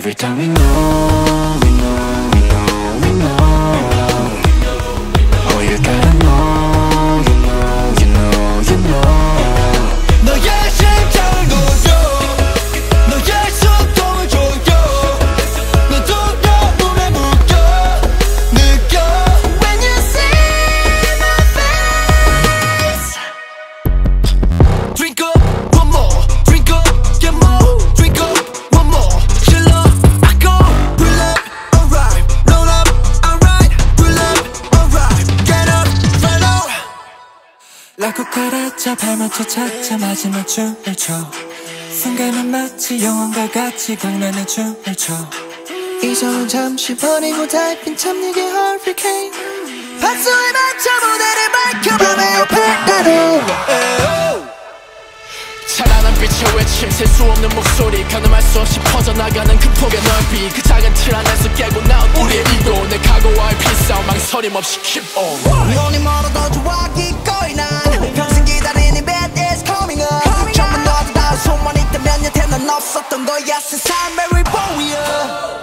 Every time we know, we know, we know, we know 라쿠카라차 발맞춰 차차 마지막 춤을 춰. 순간은 마치 영원과 같이 강난의 춤을 춰. 이성은 잠시 버리고 달빛 참내게 허리케인 박수에 맞춰 무대를 밝혀 밤의 옆에 찬란한 빛을 외친 셀수 없는 목소리. 가늠할 수 없이 퍼져나가는 그 폭의 넓이. 그 작은 틀 안에서 깨고 나온 우리의 이도. 내 각오와의 필싸움 망설임 없이 keep on just as time Mary Bowie.